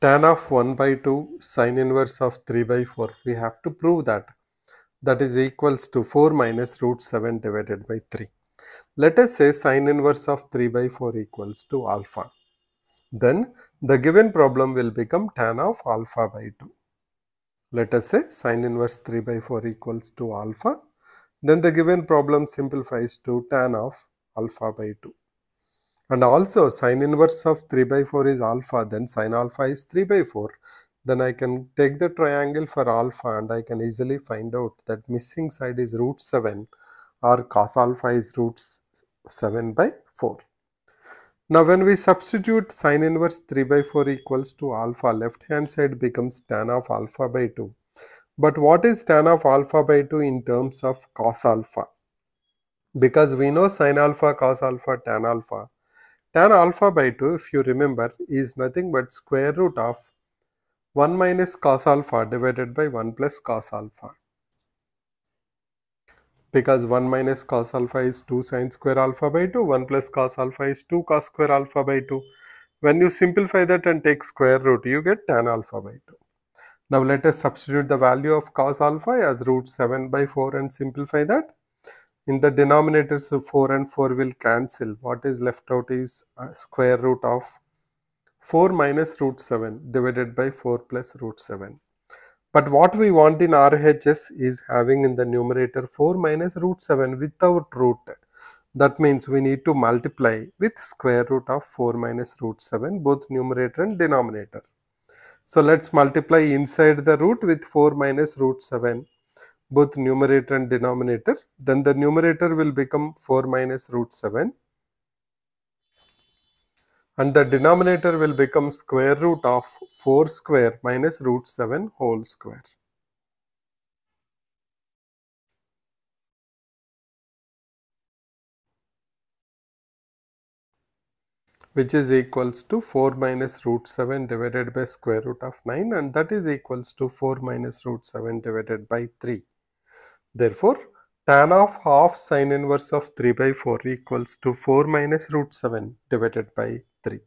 tan of 1 by 2 sine inverse of 3 by 4 we have to prove that. That is equals to 4 minus root 7 divided by 3 let us say sine inverse of 3 by 4 equals to alpha. Then the given problem will become tan of alpha by 2 let us say sine inverse 3 by 4 equals to alpha. Then the given problem simplifies to tan of alpha by 2 and also sine inverse of 3 by 4 is alpha, then sine alpha is 3 by 4. Then I can take the triangle for alpha and I can easily find out that missing side is root 7 or cos alpha is root 7 by 4. Now when we substitute sine inverse 3 by 4 equals to alpha, left hand side becomes tan of alpha by 2. But what is tan of alpha by 2 in terms of cos alpha? Because we know sine alpha, cos alpha, tan alpha Tan alpha by 2, if you remember, is nothing but square root of 1 minus cos alpha divided by 1 plus cos alpha. Because 1 minus cos alpha is 2 sine square alpha by 2, 1 plus cos alpha is 2 cos square alpha by 2. When you simplify that and take square root, you get tan alpha by 2. Now let us substitute the value of cos alpha as root 7 by 4 and simplify that in the denominators so 4 and 4 will cancel. What is left out is uh, square root of 4 minus root 7 divided by 4 plus root 7 but what we want in RHS is having in the numerator 4 minus root 7 without root. That means we need to multiply with square root of 4 minus root 7 both numerator and denominator. So let's multiply inside the root with 4 minus root 7 both numerator and denominator then the numerator will become 4 minus root 7 and the denominator will become square root of 4 square minus root 7 whole square. which is equals to 4 minus root 7 divided by square root of 9 and that is equals to 4 minus root 7 divided by 3. Therefore, tan of half sine inverse of 3 by 4 equals to 4 minus root 7 divided by 3.